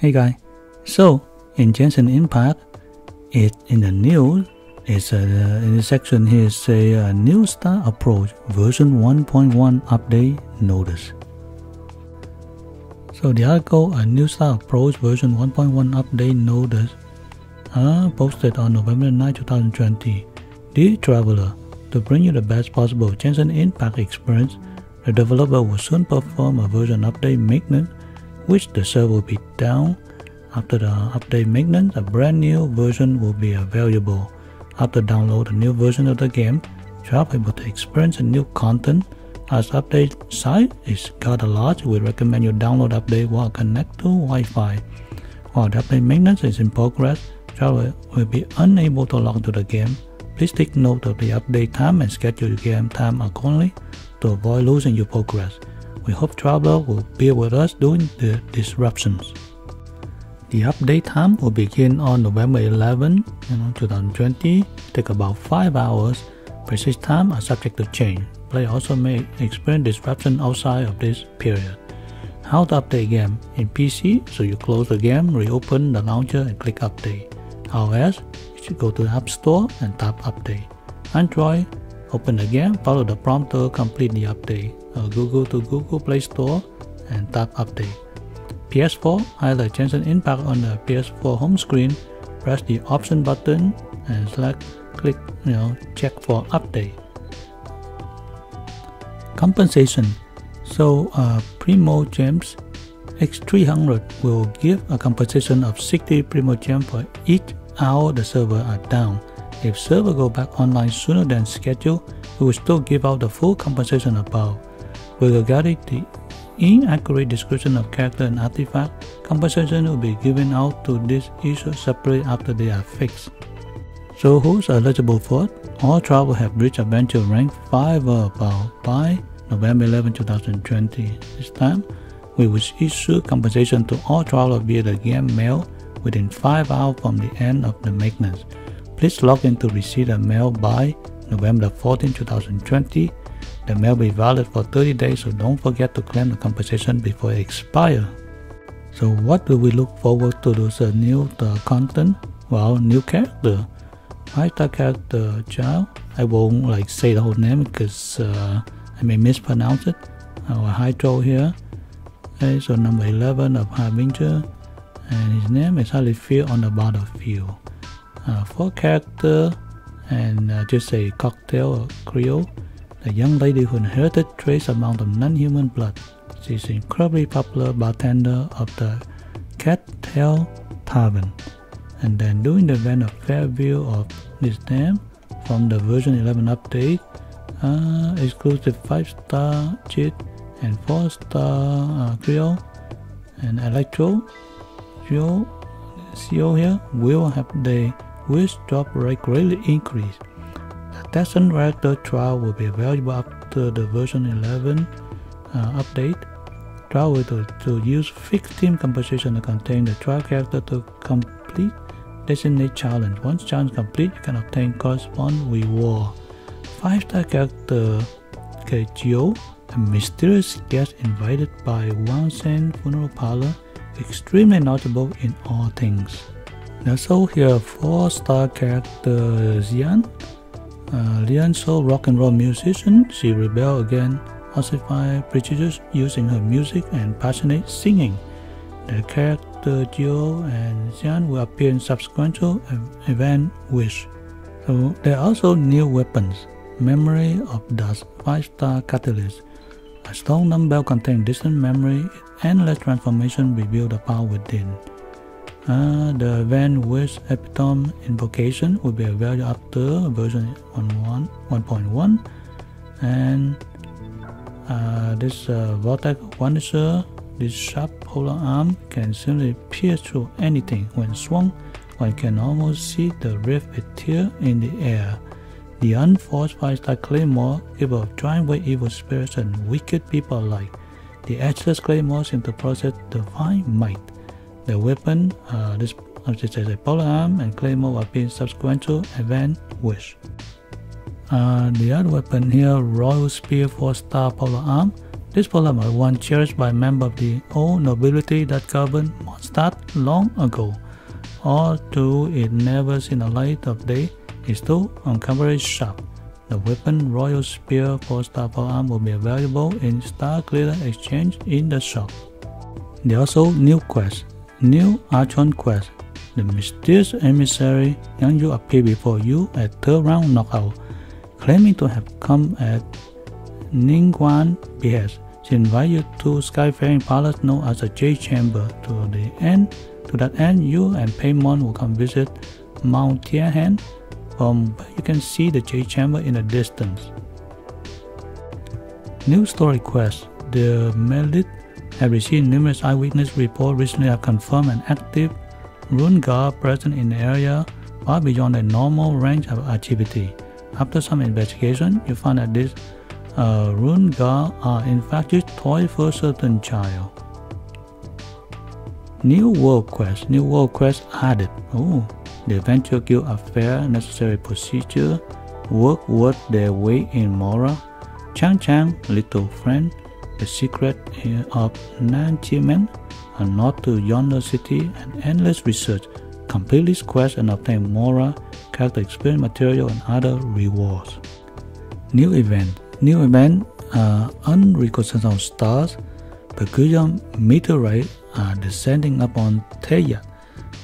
Hey guys, so in Genshin Impact, it in the news, it's a, in the section here say a new star approach version 1.1 update notice. So the article a new star approach version 1.1 update notice uh, posted on November 9, 2020. Dear traveler, to bring you the best possible Genshin Impact experience, the developer will soon perform a version update maintenance, which the server will be down. After the update maintenance, a brand new version will be available. After download a new version of the game, you are able to experience a new content. As update site is got a lot, we recommend you download update while connect to Wi-Fi. While the update maintenance is in progress, traveler will be unable to log to the game. Please take note of the update time and schedule your game time accordingly to avoid losing your progress. We hope traveler will be with us during the disruptions. The update time will begin on November 11, 2020. Take about 5 hours. Precise time are subject to change. Play also may experience disruption outside of this period. How to update game in PC? So you close the game, reopen the launcher and click update. iOS, you should go to the App Store and tap update. Android, open again, follow the prompt to complete the update. Uh, Google to Google Play Store and tap update. PS4, highlight Genshin Impact on the PS4 home screen, press the option button and select click you know check for update. Compensation. So uh, Primogems X300 will give a compensation of 60 Primo Gems for each hour the server are down. If server go back online sooner than scheduled, we will still give out the full compensation above. Regarding the inaccurate description of character and artifact, compensation will be given out to this issue separately after they are fixed. So who's eligible for it? All travel have reached adventure rank 5 or above by November 11, 2020. This time, we will issue compensation to all travelers via the game mail within 5 hours from the end of the maintenance. Please log in to receive a mail by November 14, 2020 the mail will be valid for 30 days, so don't forget to claim the compensation before it expires. So what do we look forward to this uh, new uh, content? Well, new character. Five-star character Childe. I won't like say the whole name because uh, I may mispronounce it. Our Hydro here. Okay, so number 11 of Harbinger. And his name is hardly on the battlefield. Uh, four character and uh, just a cocktail or Creole a young lady who inherited trace amount of non-human blood. She's is incredibly popular bartender of the Cattail Tavern. And then during the event of Fairview of this name from the version 11 update, uh, exclusive 5-star Cheat and 4-star uh, Creole and Electro Joe CO here will have the wish drop rate greatly increased The Testing Reactor trial will be available after the version 11 uh, update. Trial will to, to use fixed team composition to contain the trial character to complete designate challenge. Once challenge complete, you can obtain corresponding reward. 5-star character Keijo, a mysterious guest invited by Wangsheng Funeral Parlor, extremely notable in all things. Now so here 4-star character Xian, uh, Lian Soul rock and roll musician, she rebelled against ossified prejudice using her music and passionate singing. The character Gio and Xian will appear in subsequent event Wish. So there are also new weapons. Memory of Dust 5-star Catalyst. A stone dumbbell contains distant memory, endless transformation reveal the power within. Uh, the event with Epitome Invocation will be available after version 1.1 and uh, this uh, Vortex Vanisher, this sharp polar arm can simply pierce through anything. When swung, one can almost see the rift appear in the air. The unforced five-star claymore capable of driving away evil spirits and wicked people alike. The edgeless claymore seems to possess divine might the weapon, uh, this has a polar arm and claymore will be subsequent to event wish. Uh, the other weapon here, Royal Spear 4 star polar arm. This poem was one cherished by members of the old nobility that governed Mondstadt long ago. Although it never seen the light of day, it still uncommonly sharp. The weapon Royal Spear for Star Arm will be available in Star Glitter Exchange in the shop. There are also new quests. New Archon quest. The mysterious emissary Yang appear before you at third round knockout, claiming to have come at Ningguang behest. She invites you to Skyfaring Palace known as the Jade Chamber. To the end, to that end, you and Paimon will come visit Mount Tianheng, from where you can see the Jade Chamber in the distance. New story quest. The Melith have received numerous eyewitness reports recently have confirmed an active rune guard present in the area far beyond the normal range of activity. After some investigation, you find that this uh, rune guard are in fact just toys for certain child. New World Quest. New World Quest added. Oh, the adventure guild affair necessary procedure work worth their weight in Mora. Chang Chang, little friend, the secret of Nanjimen, a nod to yonder city, and endless research. Complete this quest and obtain Mora, character experience material, and other rewards. New event. New event uh, unreconciled stars, peculiar meteorite are descending upon Teyvat,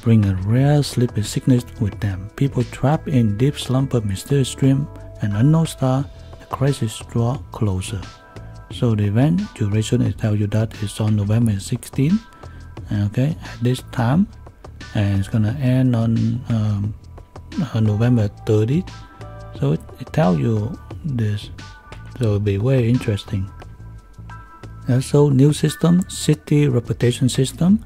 bring a rare sleepy sickness with them. People trapped in deep slumber, mysterious dream, and unknown star, the crisis draw closer. So the event duration is tell you that it's on November 16, okay, at this time, and it's gonna end on um, uh, November 30th. So it, it tells you this, so it'll be very interesting. Also, new system, city reputation system.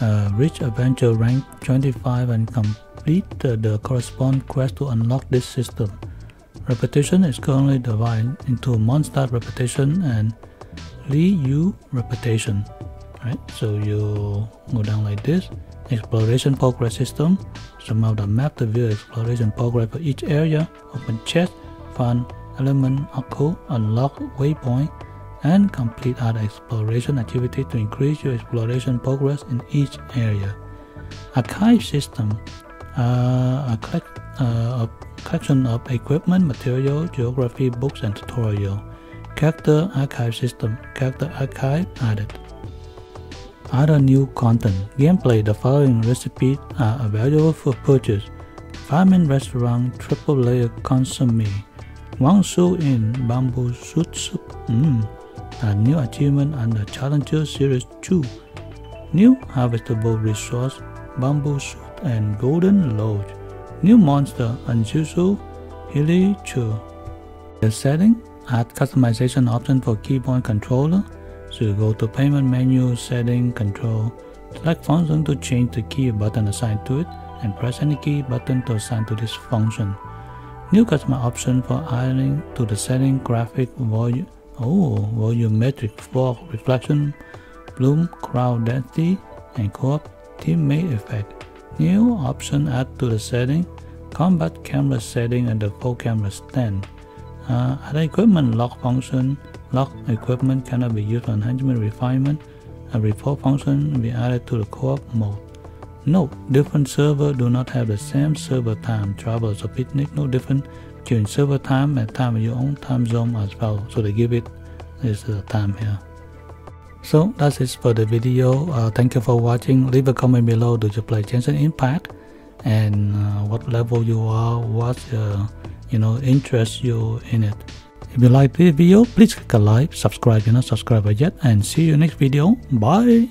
Uh, reach adventure rank 25 and complete uh, the corresponding quest to unlock this system. Reputation is currently divided into Mondstadt repetition and Li Yu reputation. Right, so you go down like this. Exploration progress system. Out the map to view exploration progress for each area. Open chest, find element occult, unlock waypoint, and complete other exploration activity to increase your exploration progress in each area. Archive system. Uh, a collect, uh, collection of equipment, material, geography, books, and tutorial. Character archive system, character archive added. Other new content, gameplay, the following recipes are available for purchase. Farming restaurant, triple layer consomme, Wangshu in bamboo shoot soup, mm. a new achievement under Challenger Series 2, new harvestable resource, bamboo shoot and golden lodge. New monster unusual Hilichurl. The setting add customization option for keyboard controller. So go to Paimon menu, setting, control, select function to change the key button assigned to it, and press any key button to assign to this function. New customer option for adding to the setting graphic volume. Oh, volumetric fog reflection, bloom, crowd density, and co-op teammate effect. New option add to the setting, combat camera setting and the full camera stand. Uh, the equipment lock function, lock equipment cannot be used for enhancement refinement. A report function will be added to the co-op mode. Note, different server do not have the same server time. Travel or picnic no different between server time and time in your own time zone as well. So they give it this uh, time here. So that's it for the video. Uh, thank you for watching. Leave a comment below. Do you play Genshin Impact? And uh, what level you are? What uh, you know interests you in it? If you like this video, please click a like, subscribe if you're not subscribed yet, and see you next video. Bye.